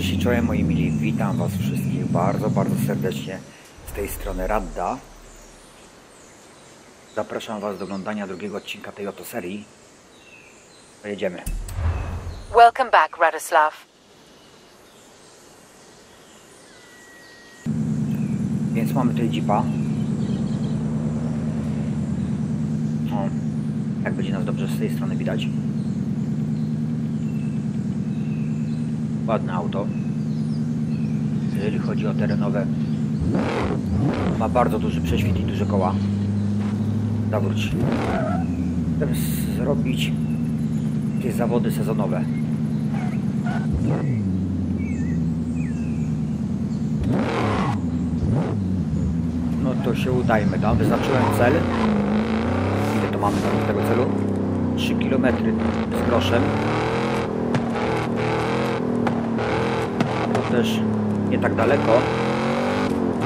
Cześć i czołem moi mili, witam was wszystkich bardzo, bardzo serdecznie z tej strony Radda. Zapraszam was do oglądania drugiego odcinka tej oto serii. Pojedziemy. Welcome back, Radislav. Więc mamy tutaj jeepa. O, jak będzie nas dobrze z tej strony widać. Ładne auto. Jeżeli chodzi o terenowe, ma bardzo duży prześwit i duże koła. Zawróć. Chcę zrobić jakieś zawody sezonowe. No to się udajmy tam. Wyznaczyłem cel. Ile to mamy do tego celu? 3 km z groszem. Też nie tak daleko.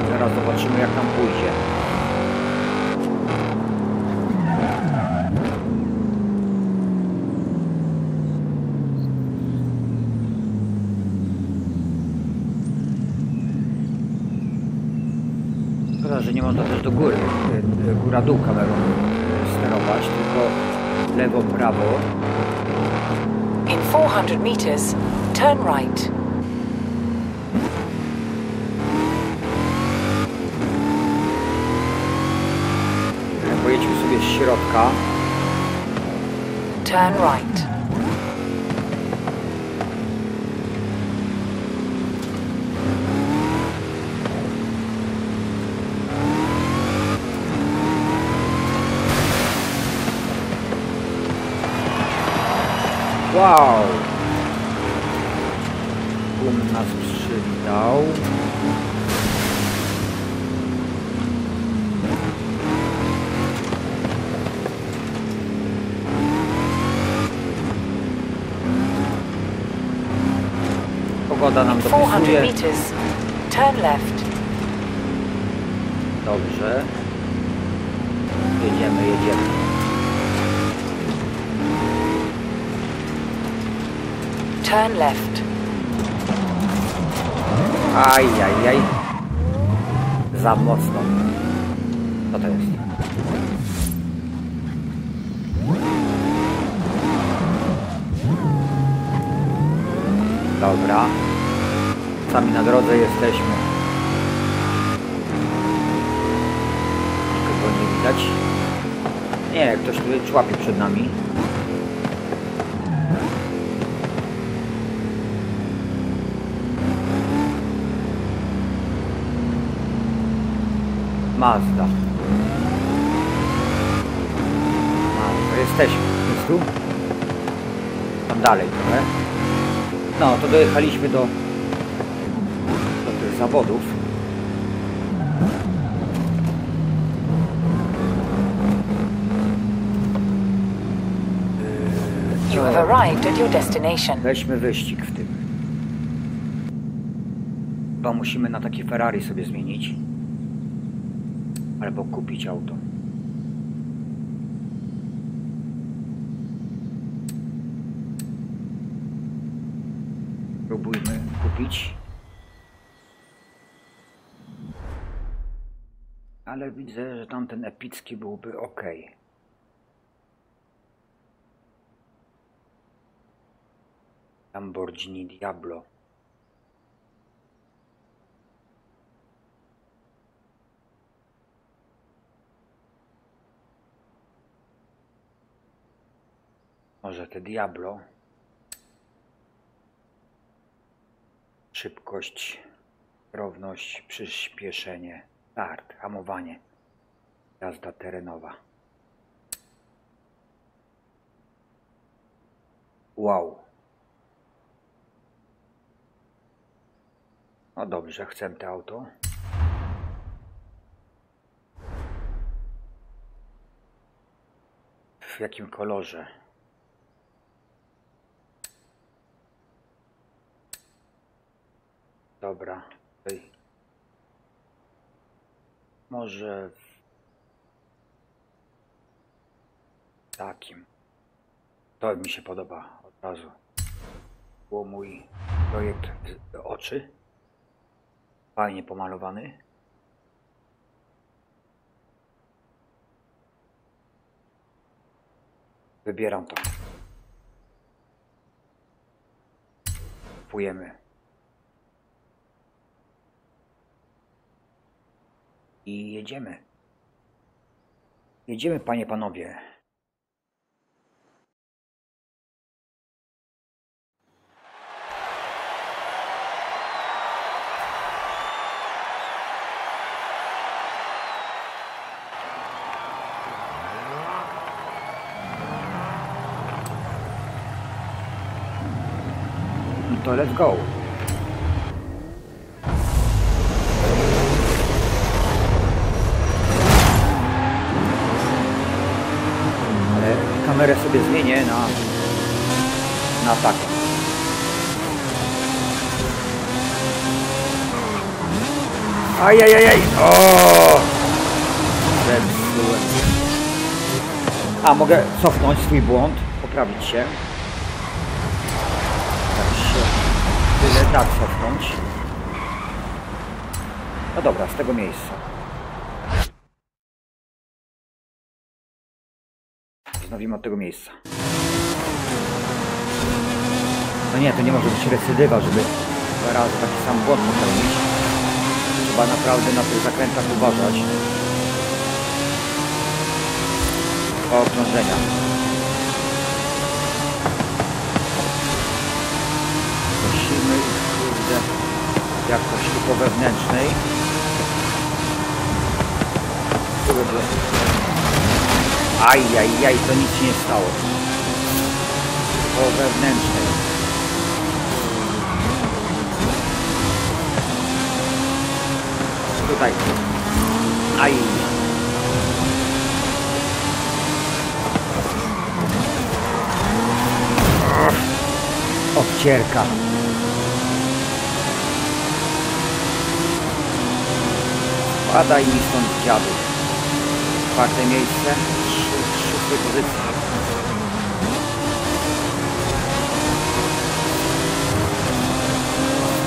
Zaraz zobaczymy jak nam pójdzie. Szkoda, że nie można też do góry, y, góra-dół kamerą sterować, tylko lewo, prawo. In 400 meters, turn right. Środka. Turn right. Wow! Pogoda nam 400 dopisuje. Dobrze. Jedziemy, jedziemy. Turn left. Aj, aj, aj. Za mocno. Co to jest? Dobra. Sami na drodze jesteśmy. Nikogo nie widać. Nie, ktoś tutaj człapie przed nami. Mazda. Mazda, jesteśmy. Jest tu? Tam dalej trochę. No, to dojechaliśmy do, zawodów. You have arrived at your destination. Weźmy wyścig w tym. Chyba musimy na takie Ferrari sobie zmienić. Albo kupić auto. Próbujmy kupić. Ale widzę, że tamten epicki byłby ok. Lamborghini Diablo. Może te Diablo. Szybkość, równość, przyspieszenie, start, hamowanie, jazda terenowa. Wow. No dobrze, chcę to auto. W jakim kolorze? Dobra, tutaj. Może w takim. To mi się podoba od razu. Było mój projekt oczy. Fajnie pomalowany. Wybieram to. Kupujemy. I jedziemy. Jedziemy, panie, panowie. No to let's go. Kamerę sobie zmienię na, na taką. Ajajajaj! O! Zepsułem. A, mogę cofnąć swój błąd, poprawić się. Tak się tyle tak cofnąć. No dobra, z tego miejsca. Wznowimy od tego miejsca. No nie, to nie może być recydywa, żeby dwa razy taki sam błąd popełnić. Trzeba naprawdę na tych zakrętach uważać. O okrążenia. Prosimy ich, kurde, jakoś tu po wewnętrznej. Kurde. Ajajaj, to nic nie stało. Po wewnętrznej. Tutaj. Aj. Obcierka. Spadaj mi stąd dziadu. Czwarte miejsce. Szóstej pozycji.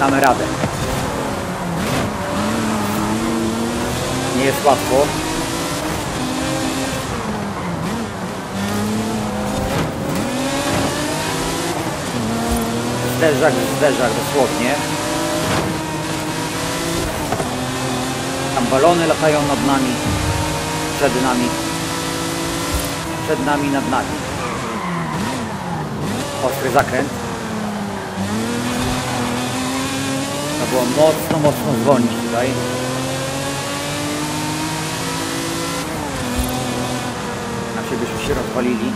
Damy radę. Nie jest łatwo. Zderzak, zderzak dosłownie. Tam balony latają nad nami, przed nami, przed nami, nad nami. Ostry zakręt. Trzeba było mocno, mocno zwolnić tutaj. Inaczej byśmy się rozpalili.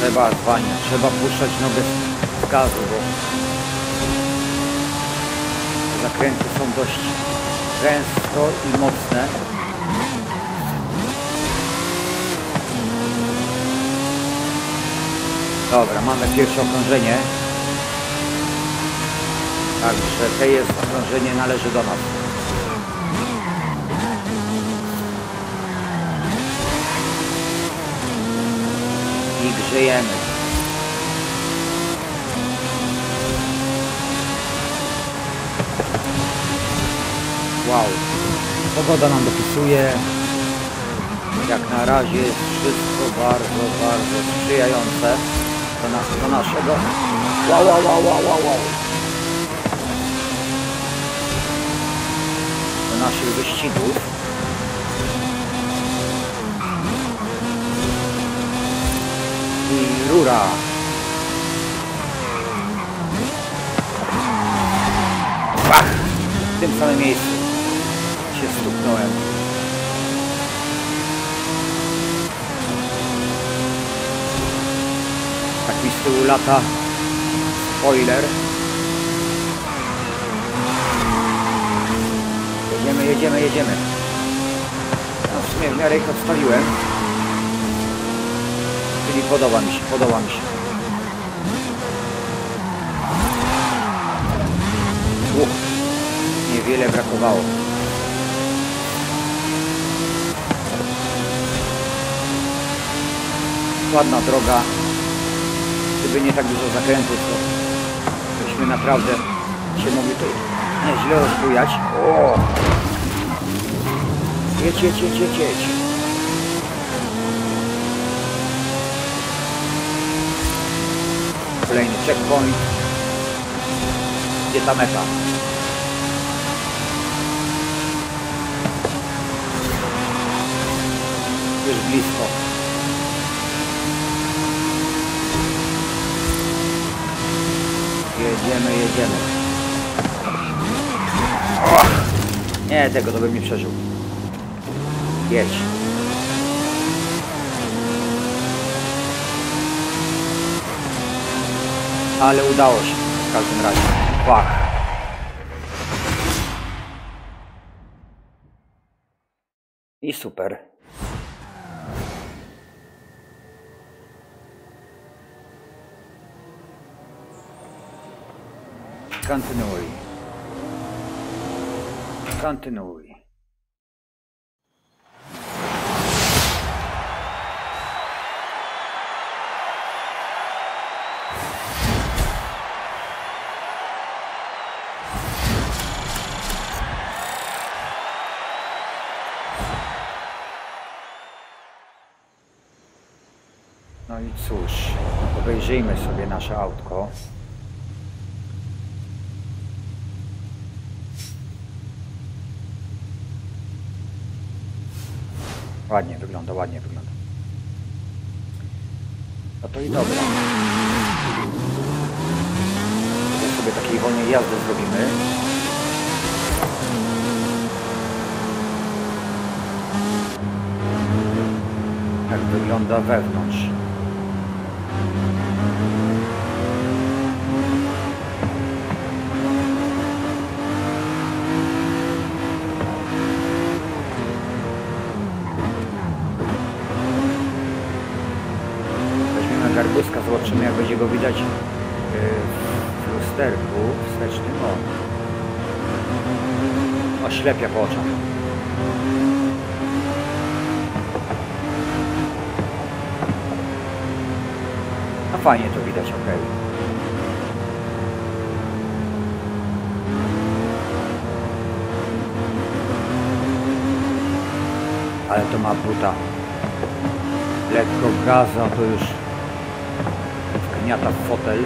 Trzeba zwalniać, trzeba puszczać nogę z gazu, bo zakręty są dość często i mocne. Dobra, mamy pierwsze okrążenie. Także to jest okrążenie należy do nas. I grzejemy. Wow. Pogoda nam dopisuje. Jak na razie jest wszystko bardzo, bardzo sprzyjające do, nas, do naszego. Wow, wow, wow, wow, wow. Do naszych wyścigów. I rura. Bach! W tym samym miejscu stuknąłem. Tak mi z tyłu lata spoiler. Jedziemy, jedziemy, jedziemy. No w sumie w miarę ich odstawiłem. Czyli podoba mi się, podoba mi się. Uch, niewiele brakowało. Ładna droga. Gdyby nie tak dużo zakrętów, to byśmy naprawdę się mogli tu nieźle rozbujać. O! Jedź, jedź, jedź, jedź, jedź. Kolejny checkpoint. Gdzie ta meta? Już blisko. Jedziemy, jedziemy. Nie, tego to bym nie przeżył. Jedź. Ale udało się w każdym razie. I super. Kontynuuj. Kontynuuj. No i cóż, obejrzyjmy sobie nasze autko. Ładnie wygląda, ładnie wygląda. No to i dobra. Teraz sobie takiej wolnej jazdy zrobimy. Jak wygląda wewnątrz. Weźmiemy garbuska, zobaczymy jak będzie go widać yy, w lusterku wstecznym. O. Oślepia po oczach. No fajnie to widać, ok. Ale to ma buta. Lekko gaza to już wgniata w fotel.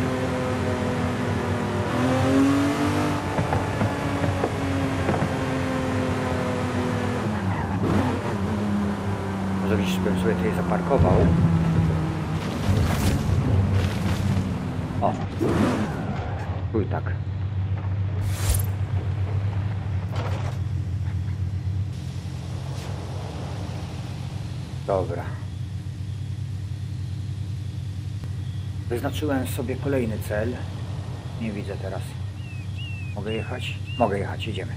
Może gdzieś bym sobie tutaj zaparkował. O. I tak. Dobra. Wyznaczyłem sobie kolejny cel. Nie widzę teraz. Mogę jechać? Mogę jechać, jedziemy.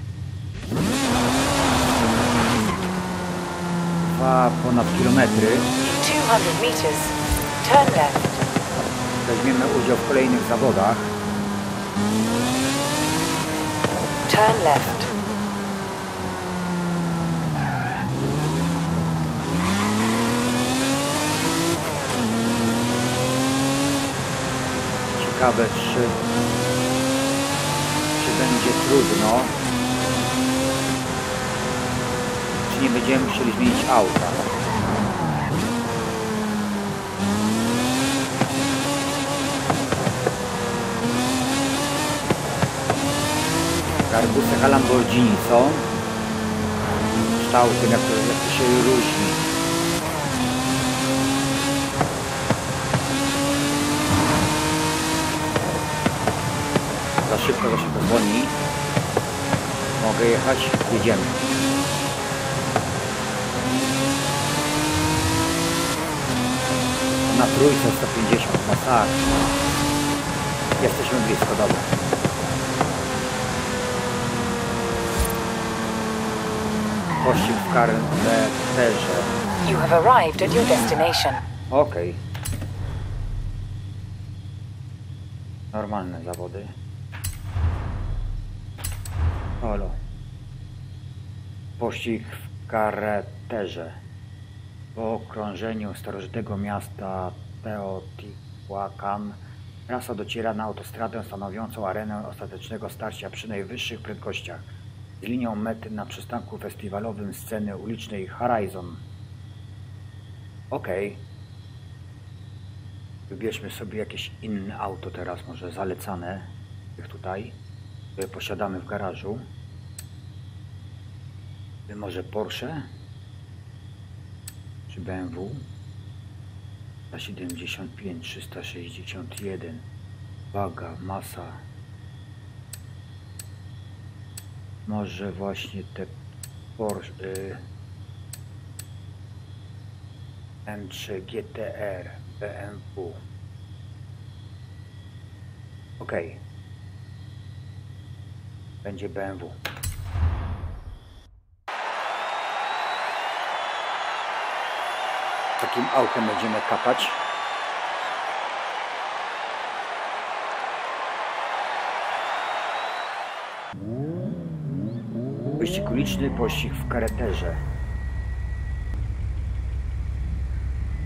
Dwa ponad kilometry. 200 meters. Turn left. Weźmiemy udział w kolejnych zawodach. Turn left. Ciekawe, czy, czy będzie trudno. Czy nie będziemy musieli zmienić auta. Garbusek Lamborghini są. Kształtem jak to, jak to się różni. Za szybko dzwoni. Mogę jechać? Jedziemy. Na trójce 150, masakra. Jesteśmy blisko, dobra. Pościg w karenterze. You have arrived at your destination. Okej. Normalne zawody. Halo. Pościg w kareterze. Po okrążeniu starożytnego miasta Teotihuacan trasa dociera na autostradę stanowiącą arenę ostatecznego starcia przy najwyższych prędkościach z linią mety na przystanku festiwalowym sceny ulicznej Horizon. Okej. Wybierzmy sobie jakieś inne auto teraz, może zalecane, tych tutaj, które posiadamy w garażu. Może Porsche? Czy BMW? 175, 361. Waga, masa. Może właśnie te Porsche. Y, M3 GTR BMW. Ok. Będzie BMW. Takim autem będziemy kapać. Wyścig uliczny, pościg w kareterze.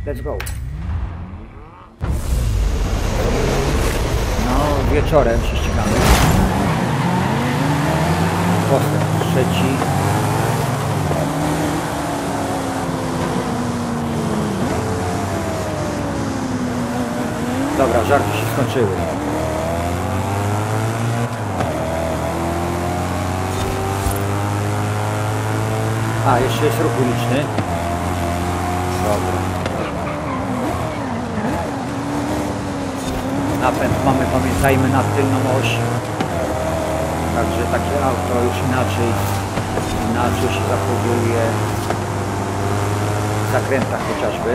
Let's go. No, wieczorem się ścigamy. Postęp trzeci. Dobra, żarty się skończyły. A, jeszcze jest ruch uliczny. Dobra. Napęd mamy, pamiętajmy, na tylną oś. Także takie auto już inaczej, inaczej się zachowuje w zakrętach chociażby.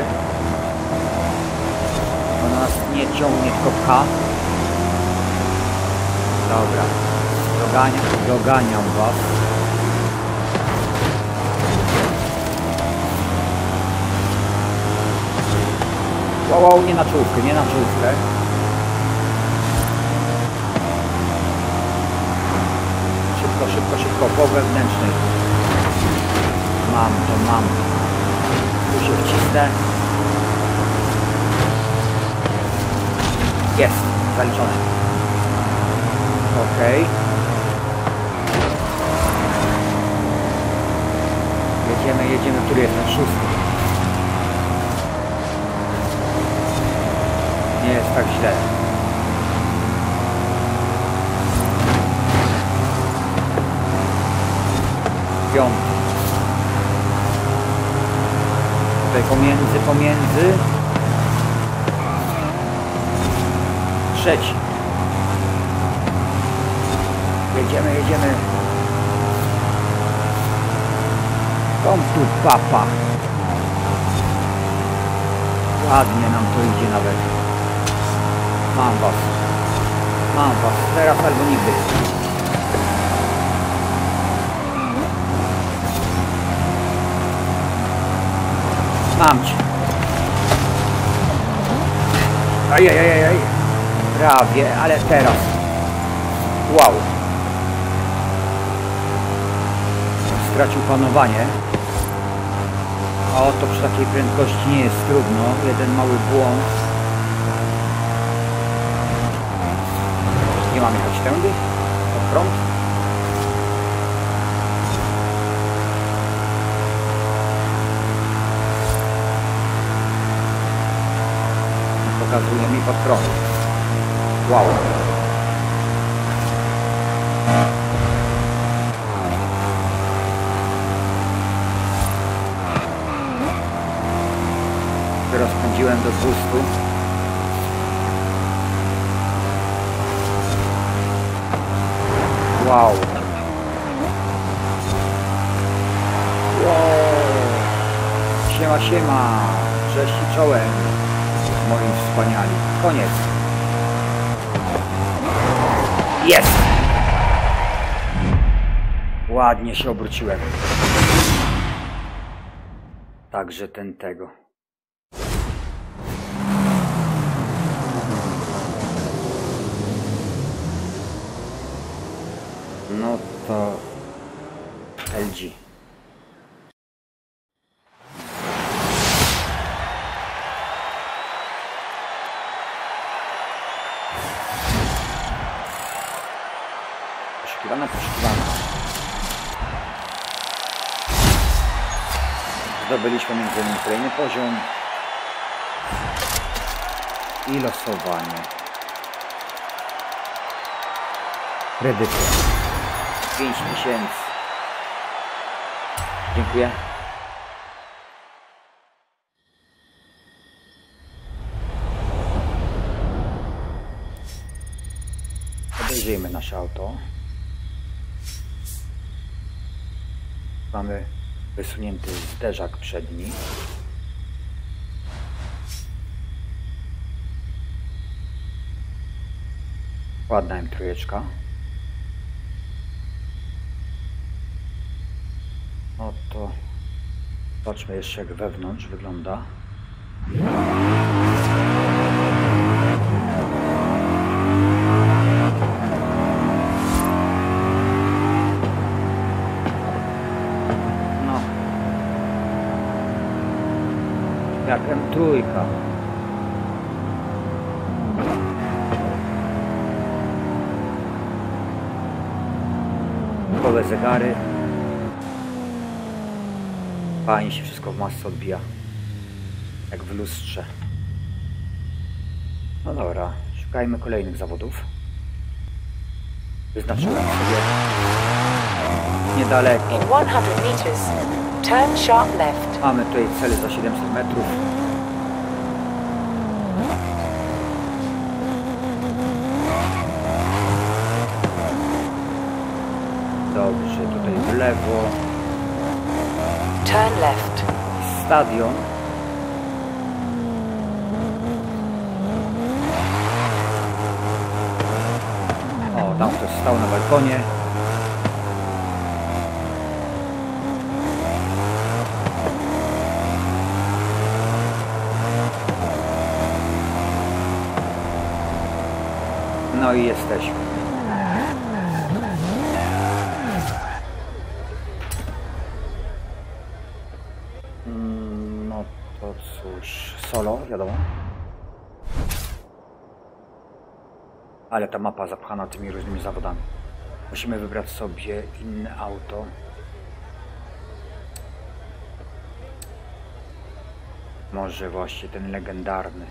Ono nas nie ciągnie, tylko pcha. Dobra. Doganiam, doganiam was. Wow, wow, nie na czołówkę, nie na czołówkę. Szybko, szybko, po wewnętrznej. Mam to, mam. Tu się wcisnę. Jest, zaliczone. Ok. Jedziemy, jedziemy, który jest ten szósty. Nie jest tak źle. Piąty. Tutaj pomiędzy, pomiędzy. Trzeci. Jedziemy, jedziemy. Tom tu papa. Ładnie nam to idzie nawet. Mam was. Mam was. Teraz albo nigdy. Mam cię. Ajajajaj. Prawie, ale teraz. Wow. Stracił panowanie. A oto przy takiej prędkości nie jest trudno. Jeden mały błąd. Nie mam jechać tędy? Pod prąd? Pokazuje mi pod prąd. Wow. Rozpędziłem do 200. Wow. Wow. Siema, siema. Cześć i czołem. Moi wspaniali. Koniec. Jest. Ładnie się obróciłem. Także ten tego. Zdobyliśmy między innymi kolejny poziom. I losowanie. Kredyty. 5 tysięcy. Dziękuję. Obejrzyjmy nasze auto. Mamy wysunięty zderzak przedni. Ładna M3. No to zobaczmy jeszcze jak wewnątrz wygląda. Zegary. Fajnie się wszystko w masce odbija. Jak w lustrze. No dobra, szukajmy kolejnych zawodów. Wyznaczyłem sobie niedaleko. In 100 meters, turn sharp left. Mamy tutaj cel za 700 metrów. Dobrze, lewo. Turn left. Stadion. O, tam ktoś stał na balkonie. No i jesteśmy. Mm, No to cóż, solo, wiadomo. Ale ta mapa zapchana tymi różnymi zawodami. Musimy wybrać sobie inne auto. Może właśnie ten legendarny.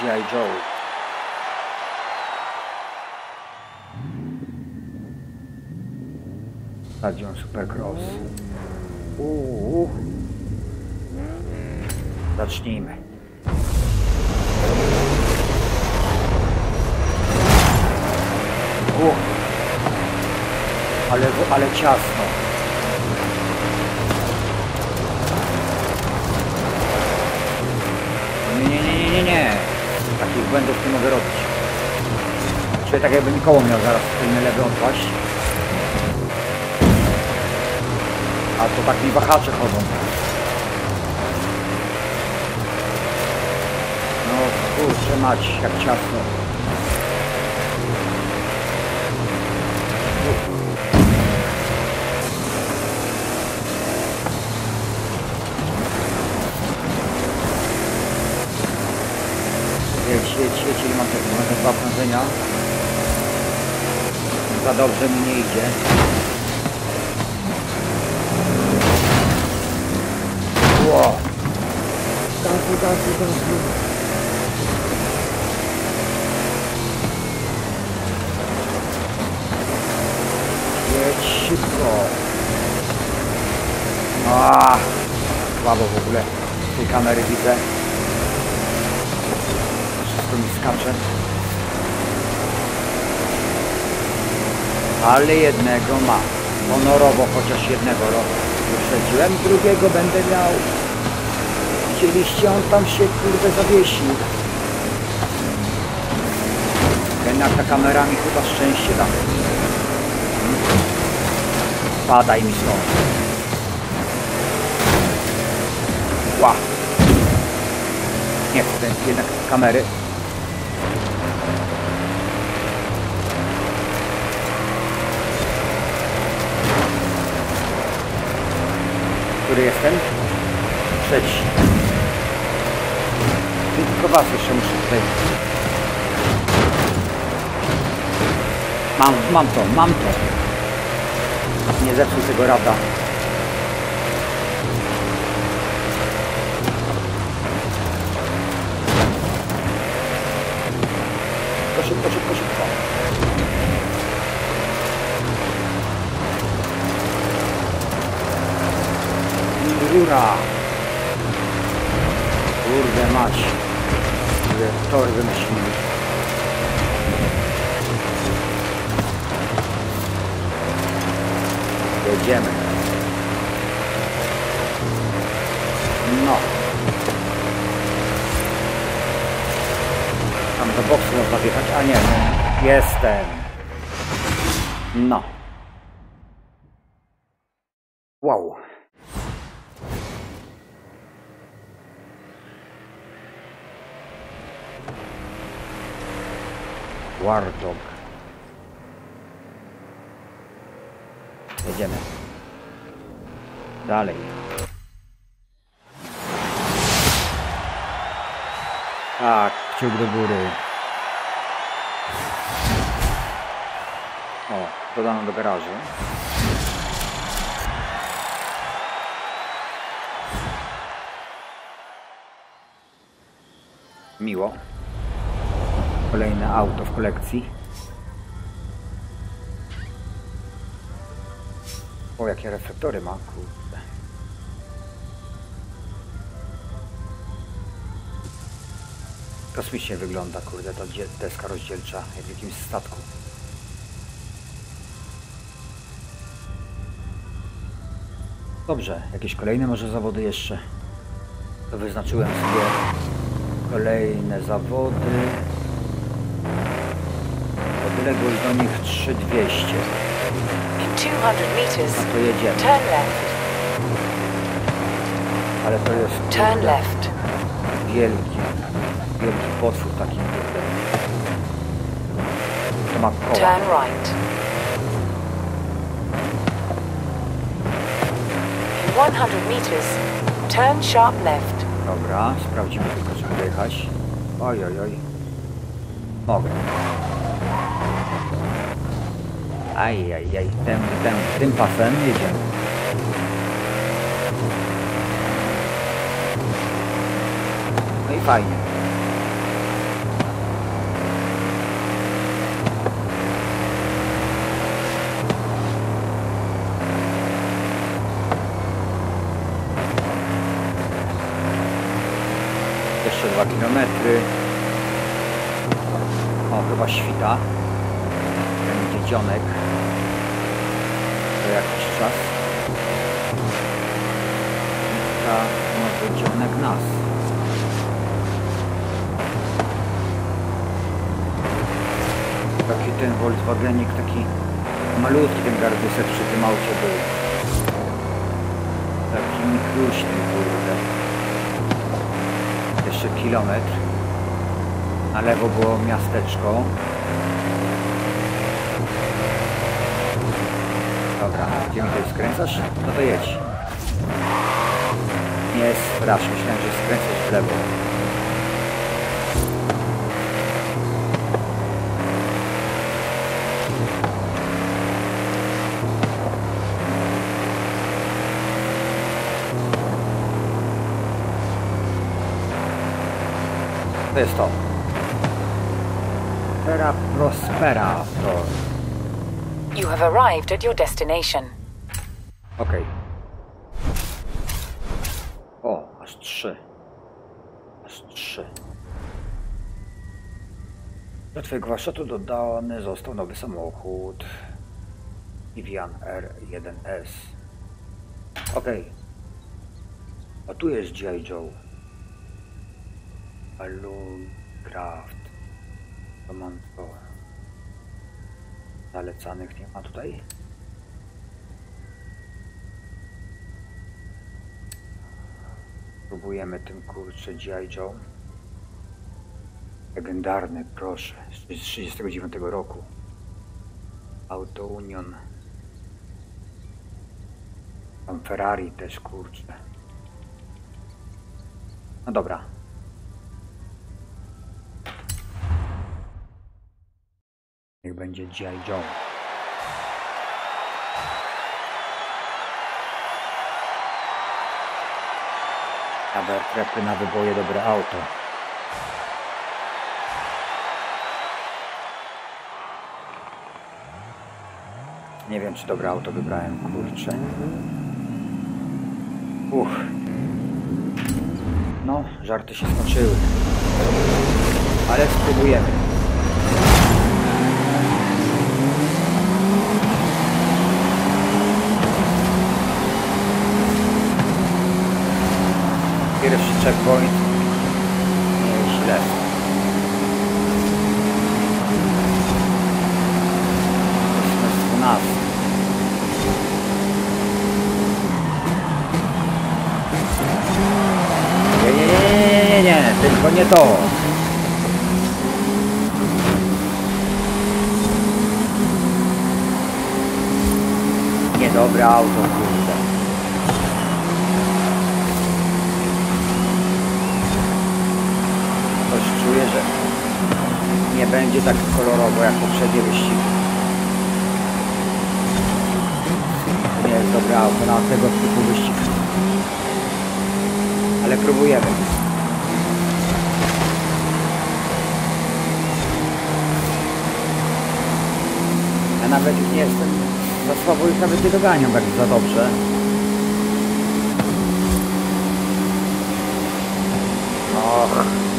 G.I. Joe. Stadion Supercross. Uuu. Zacznijmy. U. Ale, ale ciasno. Nie, nie, nie, nie, nie, nie. Takich błędów nie mogę robić. Czuję tak jakby mi koło miał zaraz tylny lewy odpaść. A to tak mi wahacze chodzą. No kurczę mać, jak ciasno. Jedź, jedź, jedź, ile mam tego, mam te dwa okrążenia. Za dobrze mi nie idzie. Gazu, gazu. Jedź szybko. A, słabo w ogóle. Z tej kamery widzę. Wszystko mi skacze. Ale jednego ma. Honorowo chociaż jednego roku. Wyprzedziłem, drugiego będę miał. Widzieliście, on tam się kurde zawiesił. Jednak ta kamera mi chyba szczęście da. Padaj mi stąd. Ła. Nie chcę jednak kamery. Który jestem? trzeci. Was jeszcze muszę tutaj... Mam, mam to, mam to. Nie zepsuj tego rada. No. Wow. War Dog. Jedziemy. Dalej. Tak, kciuk do góry. O, dodano do garażu. Miło. Kolejne auto w kolekcji. O, jakie reflektory ma, kurde. Kosmicznie wygląda, kurde, ta deska rozdzielcza, jak w jakimś statku. Dobrze, jakieś kolejne może zawody jeszcze? To wyznaczyłem sobie kolejne zawody. Odległość do nich 3200. In 200 meters, No to jedziemy. turn left. Ale to jest Turn left. wielki, wielki potwór taki. To ma koła. Turn right. 100 meters, turn sharp left. Dobra, sprawdzimy tylko, czy mogę jechać. Oj, oj, oj. Mogę. Aj, aj, aj. Tym, tym, tym pasem jedziemy. No i fajnie. Jeszcze dwa kilometry. O, chyba świta. Będzie dzionek. To jakiś czas. Świta, może dzionek nas. Taki ten Volkswagenik, taki malutki ten gardusek przy tym aucie był. Taki mikruśny, kurde kilometr. Na lewo było miasteczko. Dobra, gdzie mi tutaj skręcasz? No to jedź. Nie strasz, myślałem, że skręcasz w lewo. To jest to. Terra Prospera to. You have arrived at your destination. Okej. O, aż trzy. Aż trzy. Do twojego warsztatu dodany został nowy samochód. Evian R1S. Okej. A tu jest G.I. Joe. Balloon Craft. To. Zalecanych nie ma tutaj? Próbujemy tym kurczę G.I. Joe. Legendarny, proszę, z 1939 roku. Auto Union. Tam Ferrari też kurczę. No dobra. Będzie G.I. Joe. Aber trepy na wyboje dobre auto. Nie wiem, czy dobre auto wybrałem, kurczę. Uch. No, żarty się skończyły. Ale spróbujemy. Pierwszy checkpoint. Nie jest źle. Jesteśmy z 12. Nie, nie, nie, nie, nie, nie, nie, tylko nie to. Niedobre auto, kurde. Coś czuję, że nie będzie tak kolorowo jak poprzednie wyścigi. To nie jest dobre auto na tego typu wyścig. Ale próbujemy. Ja nawet już nie jestem za słabo już nawet nie doganiam tak za dobrze. Och.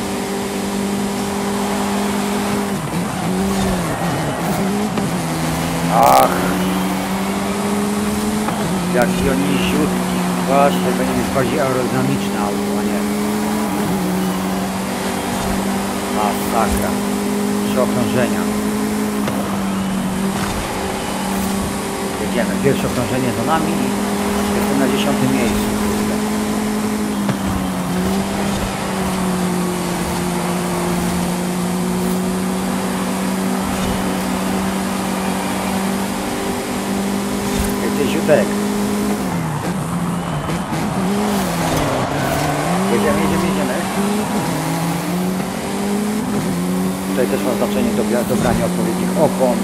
Ach. Jaki oni ziutki. Właśnie, będzie mieć bardziej aerodynamiczne auto, nie. Masakra. Trzy okrążenia. Jedziemy. Pierwsze okrążenie za nami i jestem na dziesiątym miejscu. Ziutek. Jedziemy, jedziemy, jedziemy. Tutaj też ma znaczenie dobra, dobranie odpowiednich opon.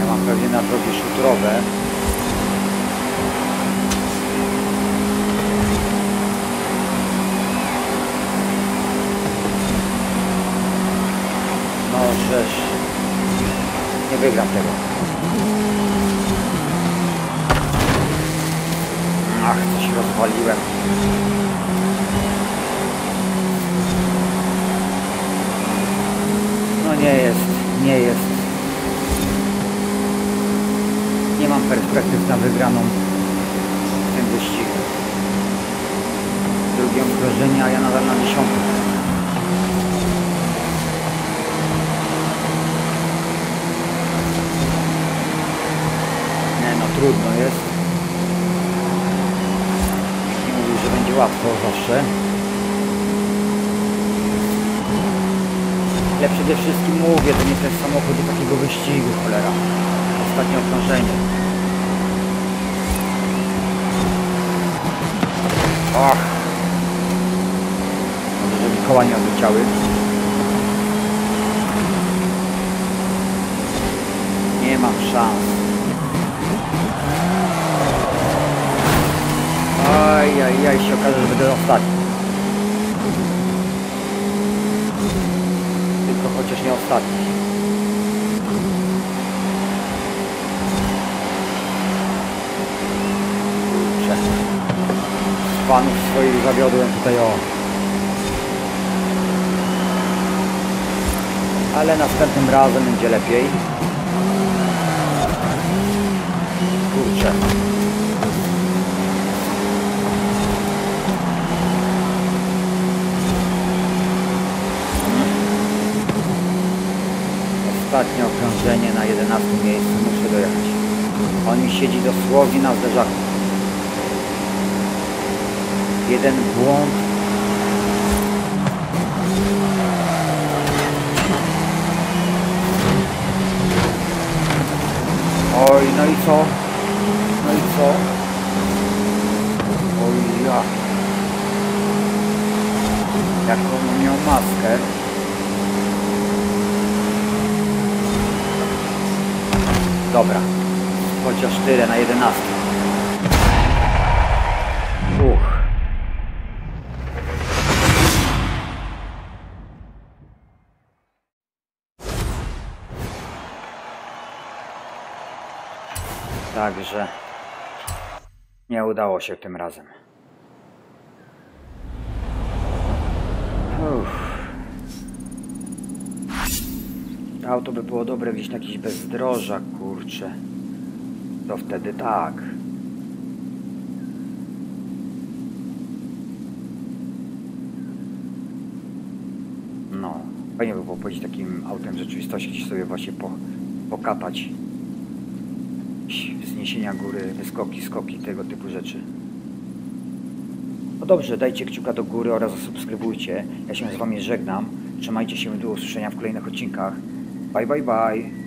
Ja mam pewnie na drogi szutrowe. No żeż nie wygram tego. 好ริ zawsze. Ale przede wszystkim mówię, to nie ten samochód do takiego wyścigu, cholera. Ostatnie okrążenie. Och. Może, żeby koła nie odleciały. Nie mam szans. Aj, aj, się okaże, że będę ostatni. Tylko chociaż nie ostatni. Kurczę. Panów swoich zawiodłem tutaj o. Ale następnym razem będzie lepiej. Kurczę. Ostatnie okrążenie na 11 miejscu. Muszę dojechać. On mi siedzi dosłownie na zderzaku. Jeden błąd. Oj, no i co? No i co? Oj, ja. jaką miał maskę. Dobra, chociaż tyle na 11. Uch. Także nie udało się tym razem. Uff. Auto by było dobre gdzieś na jakichś bezdrożach, kurczę. To wtedy tak. No, fajnie by było powiedzieć takim autem rzeczywistości, gdzieś sobie właśnie po, pokapać. Wzniesienia góry, wyskoki, skoki, tego typu rzeczy. No dobrze, dajcie kciuka do góry oraz zasubskrybujcie. Ja się z Wami żegnam. Trzymajcie się do usłyszenia w kolejnych odcinkach. Bye, bye, bye.